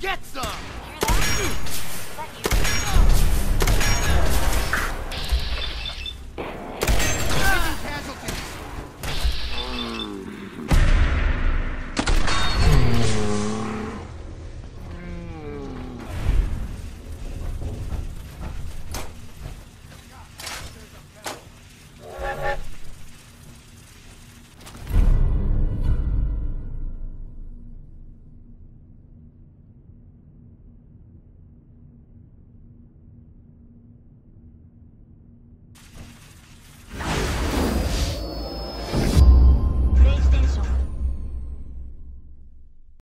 Get some!